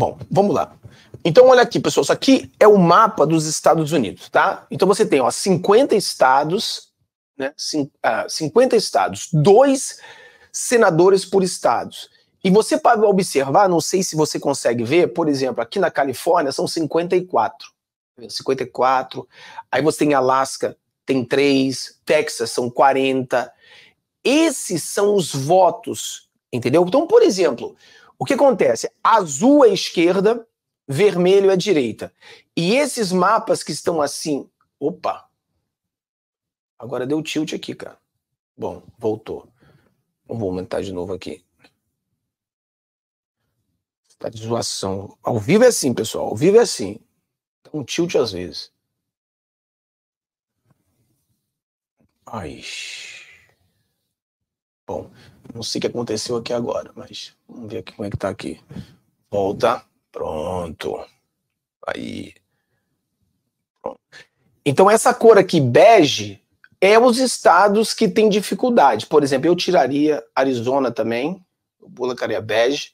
Bom, vamos lá. Então, olha aqui, pessoal. Isso aqui é o mapa dos Estados Unidos, tá? Então, você tem, ó, 50 estados, né? 50 ah, estados, dois senadores por estados. E você pode observar, não sei se você consegue ver, por exemplo, aqui na Califórnia são 54. 54. Aí você tem Alasca, tem 3. Texas são 40. Esses são os votos, entendeu? Então, por exemplo, o que acontece? Azul é esquerda, vermelho é direita. E esses mapas que estão assim. Opa! Agora deu tilt aqui, cara. Bom, voltou. Vamos aumentar de novo aqui. Tá de zoação. Ao vivo é assim, pessoal. Ao vivo é assim. Dá um tilt às vezes. Ai. Bom, não sei o que aconteceu aqui agora, mas vamos ver aqui como é que tá aqui. Volta. Pronto. Aí. Pronto. Então, essa cor aqui, bege, é os estados que têm dificuldade. Por exemplo, eu tiraria Arizona também. Eu colocaria bege.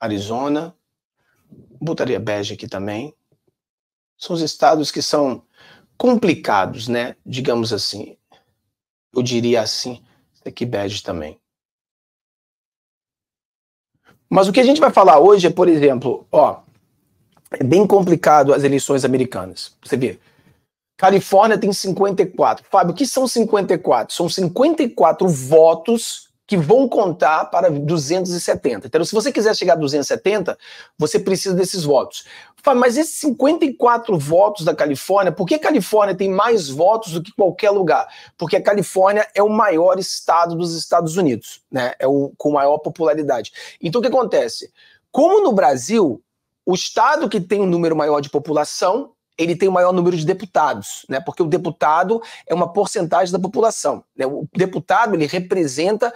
Arizona. Botaria bege aqui também. São os estados que são complicados, né? Digamos assim. Eu diria assim. Aqui bege também. Mas o que a gente vai falar hoje é, por exemplo, ó, é bem complicado as eleições americanas. Você vê, Califórnia tem 54. Fábio, o que são 54? São 54 votos que vão contar para 270. Então, se você quiser chegar a 270, você precisa desses votos. Mas esses 54 votos da Califórnia, por que a Califórnia tem mais votos do que qualquer lugar? Porque a Califórnia é o maior estado dos Estados Unidos, né? É o com maior popularidade. Então, o que acontece? Como no Brasil, o estado que tem um número maior de população ele tem o maior número de deputados, né? Porque o deputado é uma porcentagem da população. Né? O deputado ele representa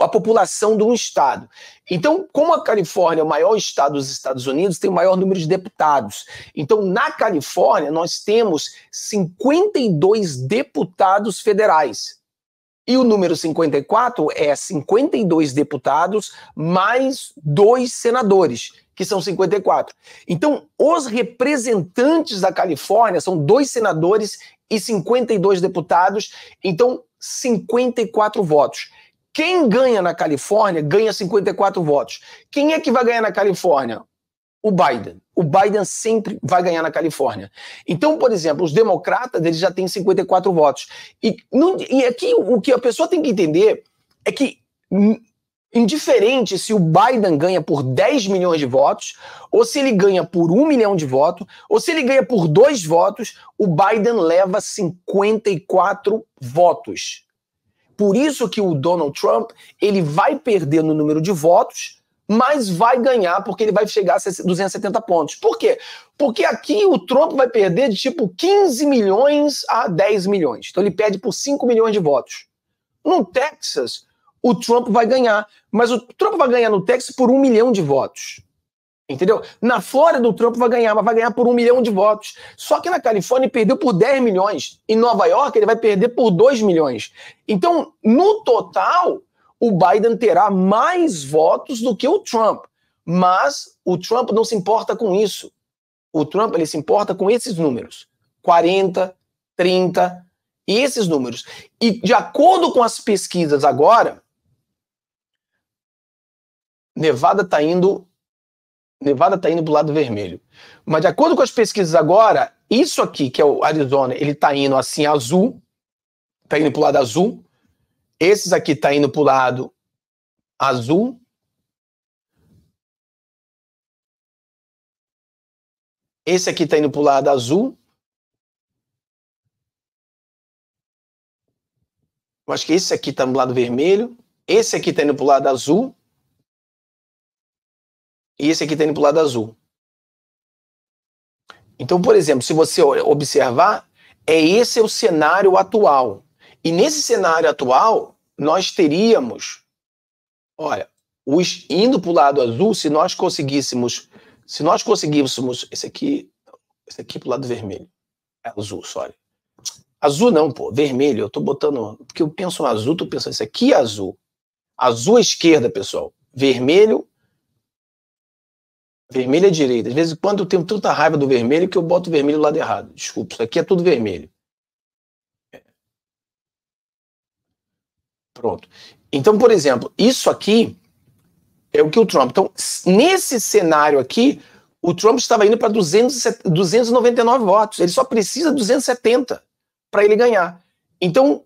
a população de um estado. Então, como a Califórnia é o maior estado dos Estados Unidos, tem o maior número de deputados. Então, na Califórnia, nós temos 52 deputados federais. E o número 54 é 52 deputados mais dois senadores, que são 54. Então, os representantes da Califórnia são dois senadores e 52 deputados, então 54 votos. Quem ganha na Califórnia ganha 54 votos. Quem é que vai ganhar na Califórnia? O Biden. O Biden sempre vai ganhar na Califórnia. Então, por exemplo, os democratas eles já têm 54 votos. E, não, e aqui o que a pessoa tem que entender é que indiferente se o Biden ganha por 10 milhões de votos, ou se ele ganha por 1 milhão de votos, ou se ele ganha por dois votos, o Biden leva 54 votos. Por isso que o Donald Trump ele vai perder no número de votos, mas vai ganhar porque ele vai chegar a 270 pontos. Por quê? Porque aqui o Trump vai perder de tipo 15 milhões a 10 milhões. Então ele perde por 5 milhões de votos. No Texas, o Trump vai ganhar, mas o Trump vai ganhar no Texas por 1 milhão de votos. Entendeu? Na Flórida, o Trump vai ganhar, mas vai ganhar por um milhão de votos. Só que na Califórnia ele perdeu por 10 milhões. Em Nova York, ele vai perder por 2 milhões. Então, no total, o Biden terá mais votos do que o Trump. Mas o Trump não se importa com isso. O Trump ele se importa com esses números: 40, 30 e esses números. E de acordo com as pesquisas agora, Nevada está indo Nevada está indo para o lado vermelho. Mas de acordo com as pesquisas agora, isso aqui, que é o Arizona, ele está indo assim azul, está indo para o lado azul. Esses aqui está indo para o lado azul. Esse aqui está indo para o lado azul. Eu acho que esse aqui está no lado vermelho. Esse aqui está indo para o lado azul e esse aqui está indo para o lado azul. Então, por exemplo, se você observar, é esse é o cenário atual. E nesse cenário atual, nós teríamos, olha, os indo para o lado azul, se nós conseguíssemos, se nós conseguíssemos, esse aqui, esse aqui para o lado vermelho, é azul, sorry. Azul não, pô, vermelho, eu tô botando, porque eu penso no azul, tô pensando, esse aqui é azul. Azul à esquerda, pessoal. Vermelho Vermelho é direita. Às vezes, quando eu tenho tanta raiva do vermelho, que eu boto o vermelho do lado errado. Desculpa, isso aqui é tudo vermelho. Pronto. Então, por exemplo, isso aqui é o que o Trump. Então, nesse cenário aqui, o Trump estava indo para 299 votos. Ele só precisa 270 para ele ganhar. Então,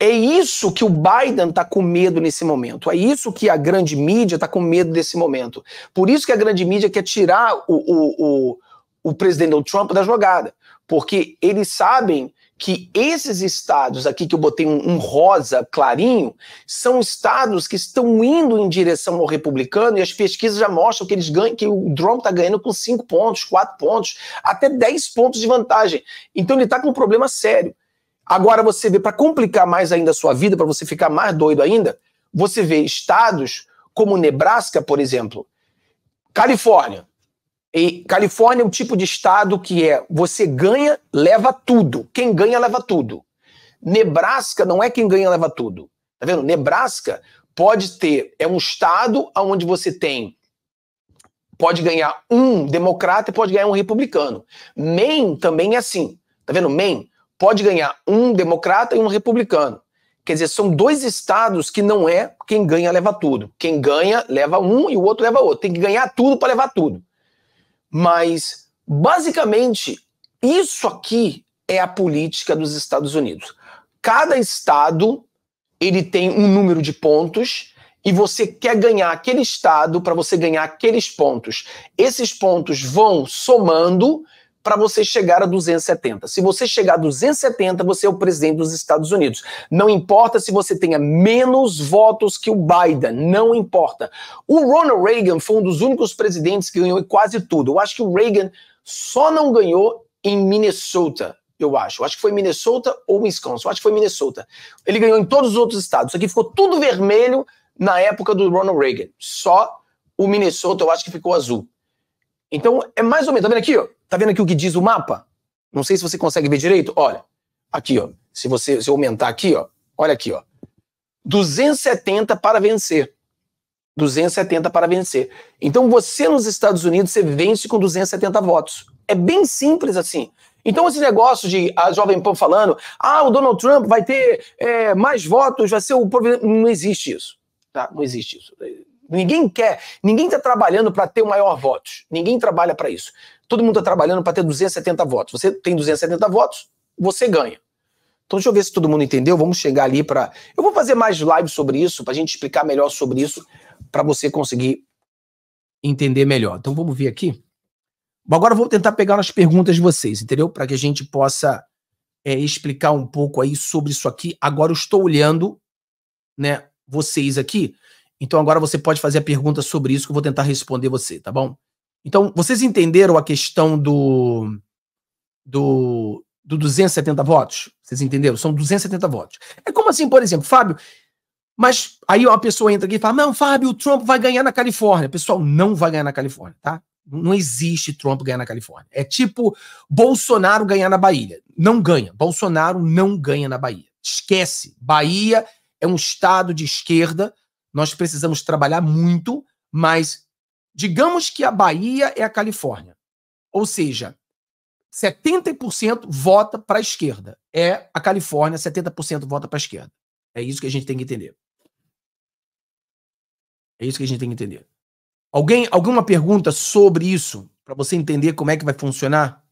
é isso que o Biden está com medo nesse momento. É isso que a grande mídia está com medo nesse momento. Por isso que a grande mídia quer tirar o, o, o, o presidente Donald Trump da jogada. Porque eles sabem que esses estados aqui que eu botei um, um, rosa clarinho são estados que estão indo em direção ao republicano e as pesquisas já mostram que eles ganham, que o Trump está ganhando com 5 pontos, 4 pontos, até 10 pontos de vantagem. Então ele está com um problema sério. Agora você vê, para complicar mais ainda a sua vida, para você ficar mais doido ainda, você vê estados como Nebraska, por exemplo, Califórnia, e Califórnia é o tipo de estado que é você ganha, leva tudo. Quem ganha, leva tudo. Nebraska não é quem ganha, leva tudo. Tá vendo? Nebraska pode ter, é um estado onde você tem, pode ganhar um democrata e pode ganhar um republicano. Maine também é assim. Tá vendo? Maine pode ganhar um democrata e um republicano. Quer dizer, são dois estados que não é quem ganha leva tudo. Quem ganha leva um e o outro leva outro. Tem que ganhar tudo para levar tudo. Mas, basicamente, isso aqui é a política dos Estados Unidos. Cada estado ele tem um número de pontos e você quer ganhar aquele estado para você ganhar aqueles pontos. Esses pontos vão somando para você chegar a 270. Se você chegar a 270, você é o presidente dos Estados Unidos. Não importa se você tenha menos votos que o Biden, não importa. O Ronald Reagan foi um dos únicos presidentes que ganhou quase tudo. Eu acho que o Reagan só não ganhou em Minnesota, eu acho. Eu acho que foi Minnesota ou Wisconsin. Eu acho que foi Minnesota. Ele ganhou em todos os outros estados. Isso aqui ficou tudo vermelho na época do Ronald Reagan. Só o Minnesota eu acho que ficou azul. Então é mais ou menos, tá vendo aqui, ó? Tá vendo aqui o que diz o mapa? Não sei se você consegue ver direito. Olha, aqui, ó. Se você se aumentar aqui, ó. Olha aqui, ó. 270 para vencer. 270 para vencer. Então você nos Estados Unidos você vence com 270 votos. É bem simples assim. Então esse negócio de a Jovem Pan falando, ah, o Donald Trump vai ter é, mais votos, vai ser o não existe isso, tá? Não existe isso. Ninguém quer, ninguém está trabalhando para ter o maior votos. Ninguém trabalha para isso. Todo mundo está trabalhando para ter 270 votos. Você tem 270 votos, você ganha. Então deixa eu ver se todo mundo entendeu. Vamos chegar ali para. Eu vou fazer mais lives sobre isso, para a gente explicar melhor sobre isso, para você conseguir entender melhor. Então vamos ver aqui. Agora eu vou tentar pegar as perguntas de vocês, entendeu? Para que a gente possa é, explicar um pouco aí sobre isso aqui. Agora eu estou olhando, né, vocês aqui. Então agora você pode fazer a pergunta sobre isso que eu vou tentar responder você, tá bom? Então, vocês entenderam a questão do, do, do 270 votos? Vocês entenderam? São 270 votos. É como assim, por exemplo, Fábio, mas aí uma pessoa entra aqui e fala: Não, Fábio, o Trump vai ganhar na Califórnia. Pessoal, não vai ganhar na Califórnia, tá? Não existe Trump ganhar na Califórnia. É tipo Bolsonaro ganhar na Bahia. Não ganha. Bolsonaro não ganha na Bahia. Esquece. Bahia é um estado de esquerda nós precisamos trabalhar muito, mas digamos que a Bahia é a Califórnia. Ou seja, 70% vota para a esquerda. É a Califórnia, 70% vota para a esquerda. É isso que a gente tem que entender. É isso que a gente tem que entender. Alguém, alguma pergunta sobre isso para você entender como é que vai funcionar?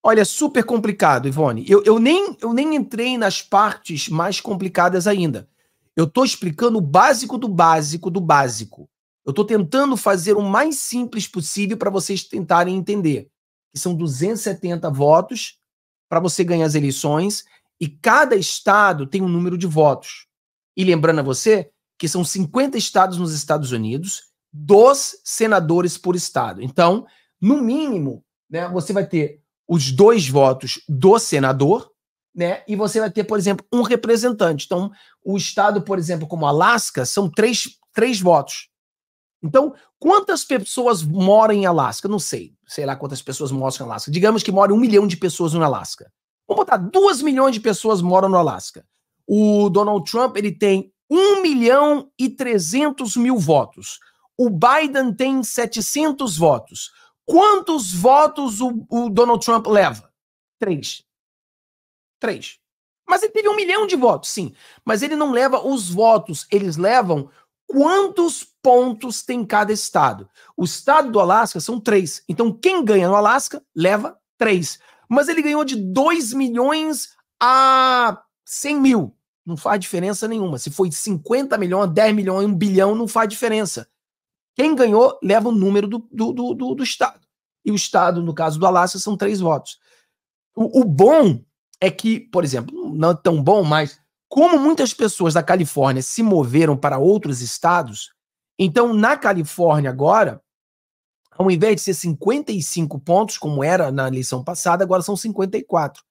Olha, é super complicado, Ivone. Eu, eu, nem, eu nem entrei nas partes mais complicadas ainda. Eu estou explicando o básico do básico do básico. Eu estou tentando fazer o mais simples possível para vocês tentarem entender. Que são 270 votos para você ganhar as eleições e cada estado tem um número de votos. E lembrando a você que são 50 estados nos Estados Unidos, dos senadores por estado. Então, no mínimo, né, você vai ter os dois votos do senador né? E você vai ter, por exemplo, um representante. Então, o estado, por exemplo, como Alasca, são três, três votos. Então, quantas pessoas moram em Alasca? Não sei. Sei lá quantas pessoas moram em Alasca. Digamos que moram um milhão de pessoas no Alasca. Vamos botar duas milhões de pessoas moram no Alasca. O Donald Trump ele tem um milhão e trezentos mil votos. o Biden tem 700 votos. Quantos votos o, o Donald Trump leva? Três. Três. Mas ele teve um milhão de votos, sim. Mas ele não leva os votos, eles levam quantos pontos tem cada estado. O estado do Alasca são três. Então, quem ganha no Alasca leva três. Mas ele ganhou de 2 milhões a 100 mil. Não faz diferença nenhuma. Se foi 50 milhões, 10 milhões, 1 bilhão, não faz diferença. Quem ganhou leva o número do, do, do, do, do estado. E o estado, no caso do Alasca, são três votos. O, o bom é que, por exemplo, não é tão bom, mas como muitas pessoas da Califórnia se moveram para outros estados, então na Califórnia agora, ao invés de ser 55 pontos, como era na eleição passada, agora são 54.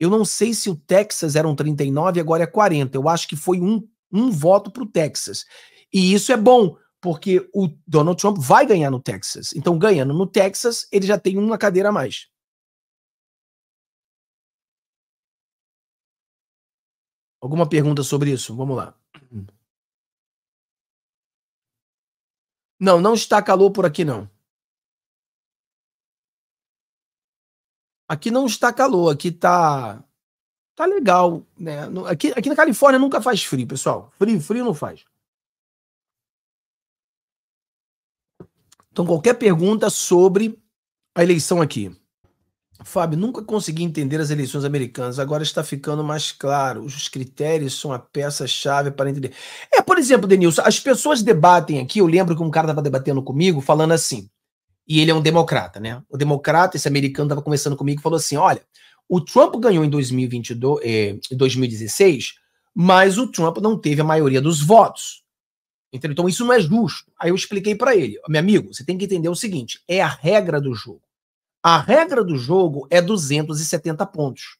Eu não sei se o Texas eram 39 e agora é 40. Eu acho que foi um, um voto para o Texas. E isso é bom, porque o Donald Trump vai ganhar no Texas. Então, ganhando no Texas, ele já tem uma cadeira a mais. Alguma pergunta sobre isso? Vamos lá. Não, não está calor por aqui, não. Aqui não está calor, aqui tá tá legal, né? Aqui, aqui na Califórnia nunca faz frio, pessoal. Frio, frio não faz. Então qualquer pergunta sobre a eleição aqui. Fábio, nunca consegui entender as eleições americanas. Agora está ficando mais claro. Os critérios são a peça-chave para entender. É, por exemplo, Denilson, as pessoas debatem aqui. Eu lembro que um cara estava debatendo comigo, falando assim. E ele é um democrata, né? O democrata, esse americano, estava conversando comigo e falou assim: olha, o Trump ganhou em 2022, eh, 2016, mas o Trump não teve a maioria dos votos. Então isso não é justo. Aí eu expliquei para ele: meu amigo, você tem que entender o seguinte: é a regra do jogo. A regra do jogo é 270 pontos.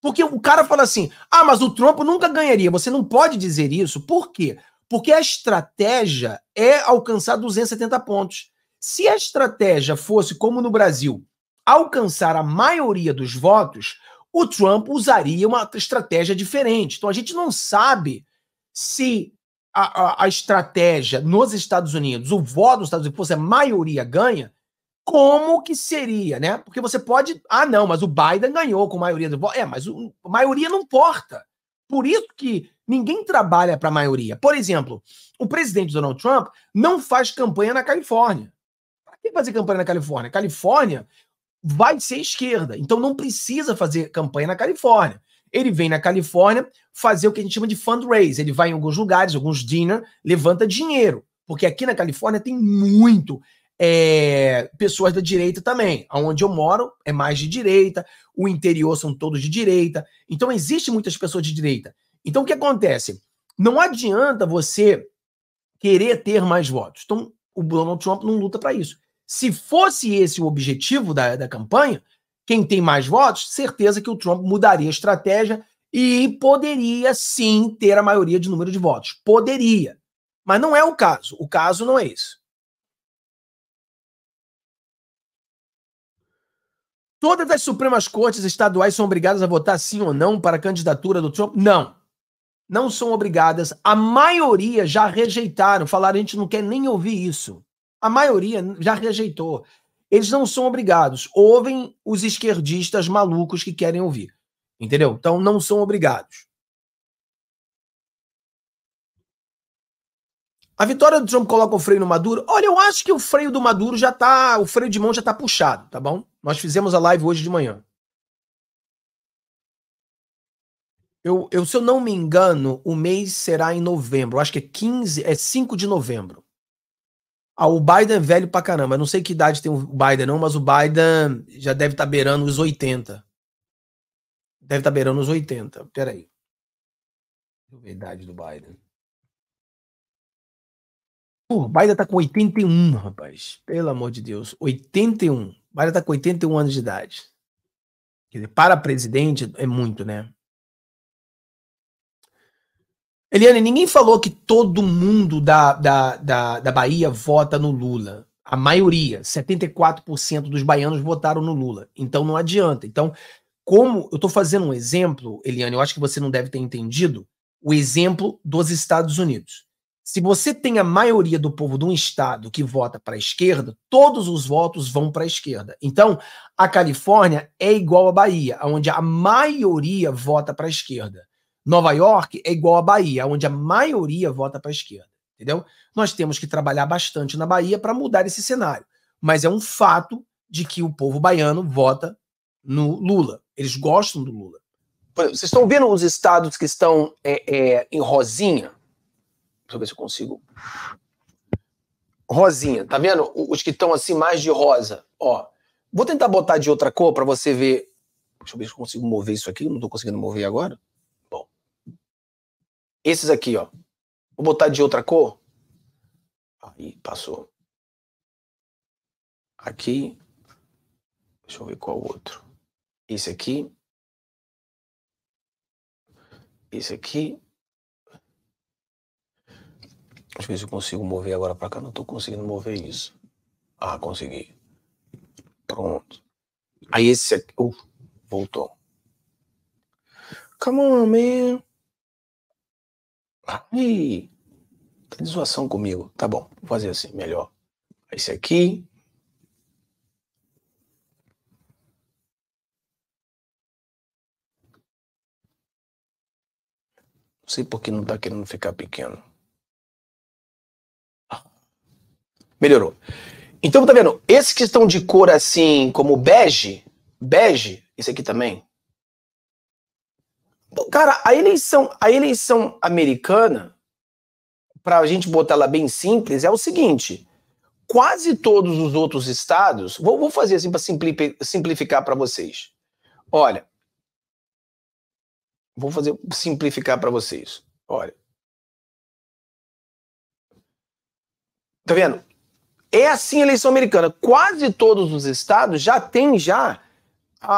Porque o cara fala assim: ah, mas o Trump nunca ganharia. Você não pode dizer isso. Por quê? Porque a estratégia é alcançar 270 pontos. Se a estratégia fosse, como no Brasil, alcançar a maioria dos votos, o Trump usaria uma estratégia diferente. Então a gente não sabe se a, a, a estratégia nos Estados Unidos, o voto dos Estados Unidos fosse a maioria ganha, como que seria, né? Porque você pode. Ah, não, mas o Biden ganhou com maioria do voto. É, mas a maioria não importa. Por isso que ninguém trabalha para a maioria. Por exemplo, o presidente Donald Trump não faz campanha na Califórnia. Para que fazer campanha na Califórnia? Califórnia vai ser esquerda, então não precisa fazer campanha na Califórnia. Ele vem na Califórnia fazer o que a gente chama de fundraise. Ele vai em alguns lugares, alguns dinner, levanta dinheiro. Porque aqui na Califórnia tem muito é, pessoas da direita também. Onde eu moro é mais de direita, o interior são todos de direita. Então, existe muitas pessoas de direita. Então, o que acontece? Não adianta você querer ter mais votos. Então, o Donald Trump não luta para isso. Se fosse esse o objetivo da, da campanha, quem tem mais votos, certeza que o Trump mudaria a estratégia e poderia sim ter a maioria de número de votos. Poderia. Mas não é o caso. O caso não é esse. Todas as Supremas Cortes estaduais são obrigadas a votar sim ou não para a candidatura do Trump? Não. Não são obrigadas. A maioria já rejeitaram. Falaram, a gente não quer nem ouvir isso. A maioria já rejeitou. Eles não são obrigados. Ouvem os esquerdistas malucos que querem ouvir. Entendeu? Então não são obrigados. A vitória do Trump coloca o freio no Maduro. Olha, eu acho que o freio do Maduro já tá. O freio de mão já tá puxado, tá bom? Nós fizemos a live hoje de manhã. Eu, eu, se eu não me engano, o mês será em novembro. Eu acho que é 15, é 5 de novembro. Ah, o Biden é velho pra caramba. Eu não sei que idade tem o Biden, não, mas o Biden já deve estar tá beirando os 80. Deve estar tá beirando os 80. Peraí. A idade do Biden. O Biden tá com 81, rapaz. Pelo amor de Deus. 81. O Biden tá com 81 anos de idade. Quer dizer, para presidente é muito, né? Eliane, ninguém falou que todo mundo da, da, da, da Bahia vota no Lula. A maioria, 74% dos baianos votaram no Lula. Então não adianta. Então, como eu estou fazendo um exemplo, Eliane, eu acho que você não deve ter entendido o exemplo dos Estados Unidos. Se você tem a maioria do povo de um estado que vota para a esquerda, todos os votos vão para a esquerda. Então, a Califórnia é igual à Bahia, onde a maioria vota para a esquerda. Nova York é igual à Bahia, onde a maioria vota para a esquerda. Entendeu? Nós temos que trabalhar bastante na Bahia para mudar esse cenário. Mas é um fato de que o povo baiano vota no Lula. Eles gostam do Lula. Vocês estão vendo os estados que estão é, é, em rosinha? Deixa eu ver se eu consigo. Rosinha, tá vendo? Os que estão assim mais de rosa. Ó, vou tentar botar de outra cor para você ver. Deixa eu ver se eu consigo mover isso aqui. Não estou conseguindo mover agora. Bom. Esses aqui, ó. Vou botar de outra cor. Aí, passou. Aqui. Deixa eu ver qual outro. Esse aqui. Esse aqui. Deixa eu ver se eu consigo mover agora para cá. Não estou conseguindo mover isso. Ah, consegui. Pronto. Aí esse aqui. Uh, voltou. Come on, man. Ai. Tá de zoação comigo. Tá bom, vou fazer assim, melhor. Esse aqui. Não sei por que não tá querendo ficar pequeno. Melhorou. Então, tá vendo? Esses que estão de cor assim, como bege, bege, esse aqui também. Cara, a eleição, a eleição americana, para a gente botar ela bem simples, é o seguinte: quase todos os outros estados, vou, vou fazer assim para simplificar para vocês. Olha, vou fazer simplificar para vocês. Olha, tá vendo? É assim a eleição americana. Quase todos os estados já têm já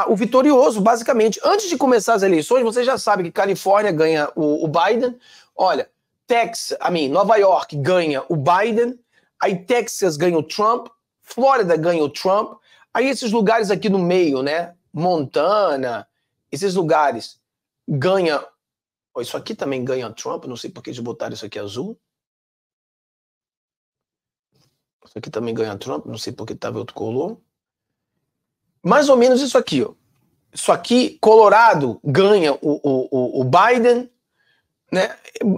o vitorioso, basicamente. Antes de começar as eleições, você já sabe que Califórnia ganha o, o Biden. Olha, Texas, a mim, Nova York ganha o Biden. Aí Texas ganha o Trump. Flórida ganha o Trump. Aí esses lugares aqui no meio, né? Montana, esses lugares ganha. Oh, isso aqui também ganha Trump. Não sei por que eles botaram isso aqui azul. Isso aqui também ganha Trump, não sei porque estava outro color. Mais ou menos isso aqui, ó. Isso aqui, Colorado ganha o, o, o Biden, né?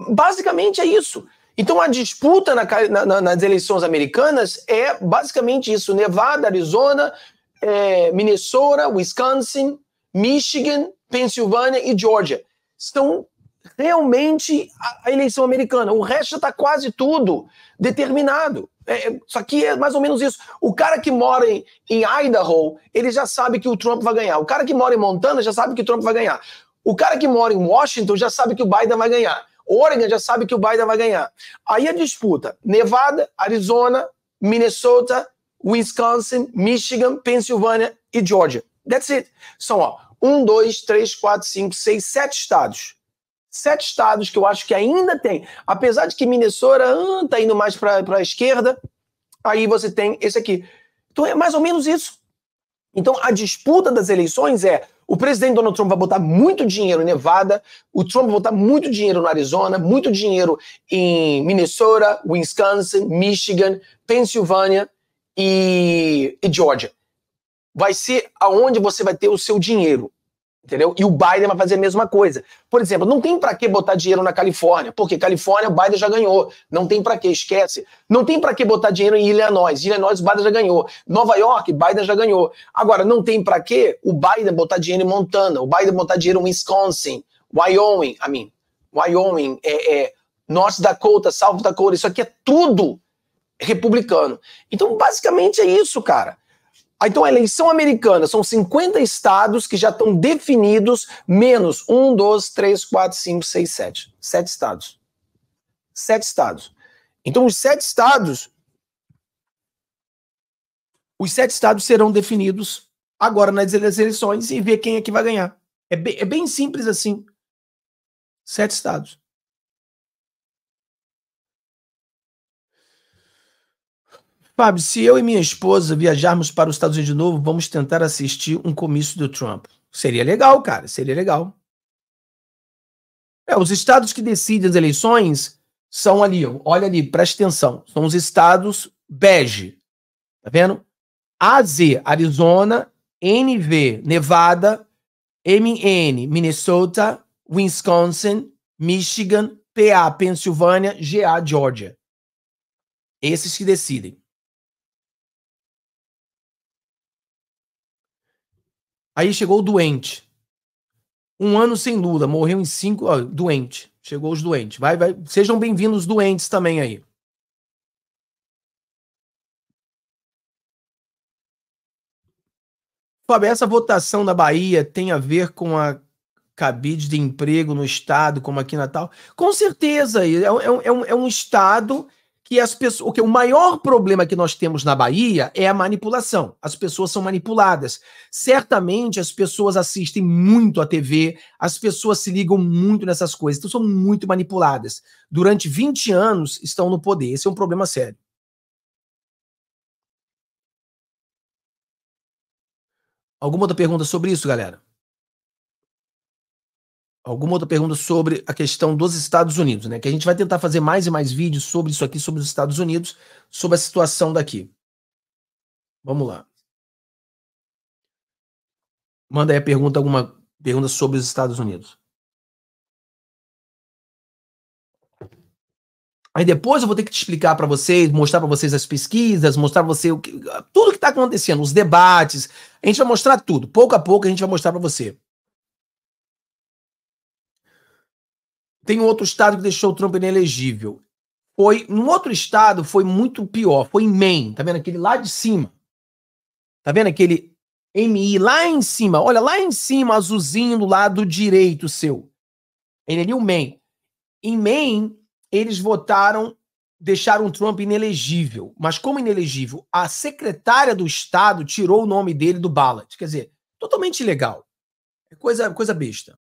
Basicamente é isso. Então a disputa na, na, nas eleições americanas é basicamente isso: Nevada, Arizona, é, Minnesota, Wisconsin, Michigan, Pensilvânia e Georgia. Estão realmente a, eleição americana. O resto está quase tudo determinado. É, é, isso aqui é mais ou menos isso. O cara que mora em, em Idaho, ele já sabe que o Trump vai ganhar. O cara que mora em Montana já sabe que o Trump vai ganhar. O cara que mora em Washington já sabe que o Biden vai ganhar. Oregon já sabe que o Biden vai ganhar. Aí a disputa: Nevada, Arizona, Minnesota, Wisconsin, Michigan, Pensilvânia e Georgia. That's it. São, ó, um, dois, três, quatro, cinco, seis, sete estados sete estados que eu acho que ainda tem, apesar de que Minnesota está indo mais para a esquerda, aí você tem esse aqui. Então é mais ou menos isso. Então a disputa das eleições é o presidente Donald Trump vai botar muito dinheiro em Nevada, o Trump vai botar muito dinheiro no Arizona, muito dinheiro em Minnesota, Wisconsin, Michigan, Pensilvânia e, e Georgia. Vai ser aonde você vai ter o seu dinheiro. Entendeu? E o Biden vai fazer a mesma coisa. Por exemplo, não tem para que botar dinheiro na Califórnia, porque Califórnia o Biden já ganhou. Não tem para que, esquece. Não tem para que botar dinheiro em Illinois. Illinois o Biden já ganhou. Nova York, Biden já ganhou. Agora, não tem para que o Biden botar dinheiro em Montana, o Biden botar dinheiro em Wisconsin, Wyoming, I mean, Wyoming, é, é, North Dakota, South Dakota, isso aqui é tudo republicano. Então, basicamente é isso, cara. Então, a eleição americana são 50 estados que já estão definidos, menos 1, 2, 3, 4, 5, 6, 7. Sete estados. Sete estados. Então, os sete estados. Os sete estados serão definidos agora nas eleições e ver quem é que vai ganhar. É bem, é bem simples assim. Sete estados. Fábio, se eu e minha esposa viajarmos para os Estados Unidos de novo, vamos tentar assistir um comício do Trump. Seria legal, cara, seria legal. É, os estados que decidem as eleições são ali, olha ali, preste atenção, são os estados bege, tá vendo? AZ, Arizona, NV, Nevada, MN, Minnesota, Wisconsin, Michigan, PA, Pensilvânia, GA, Georgia. Esses que decidem. Aí chegou o doente. Um ano sem Lula, morreu em cinco. Ó, doente. Chegou os doentes. Vai, vai. Sejam bem-vindos, doentes também aí. Fábio, essa votação na Bahia tem a ver com a cabide de emprego no Estado, como aqui Natal? Com certeza, é, é, é, um, é um Estado que as pessoas. Que, o maior problema que nós temos na Bahia é a manipulação. As pessoas são manipuladas. Certamente as pessoas assistem muito a TV, as pessoas se ligam muito nessas coisas, então são muito manipuladas. Durante 20 anos estão no poder. Esse é um problema sério. Alguma outra pergunta sobre isso, galera? Alguma outra pergunta sobre a questão dos Estados Unidos, né? Que a gente vai tentar fazer mais e mais vídeos sobre isso aqui, sobre os Estados Unidos, sobre a situação daqui. Vamos lá. Manda aí a pergunta, alguma pergunta sobre os Estados Unidos. Aí depois eu vou ter que te explicar para vocês, mostrar para vocês as pesquisas, mostrar para você o que, tudo que está acontecendo, os debates. A gente vai mostrar tudo. Pouco a pouco a gente vai mostrar para você. Tem um outro estado que deixou o Trump inelegível. Foi, num outro estado foi muito pior, foi em Maine, tá vendo aquele lá de cima? Tá vendo aquele MI lá em cima? Olha lá em cima, azulzinho do lado direito seu. Ele ali o Maine. Em Maine, eles votaram, deixaram o Trump inelegível. Mas como inelegível, a secretária do Estado tirou o nome dele do ballot. Quer dizer, totalmente ilegal. É coisa, coisa besta.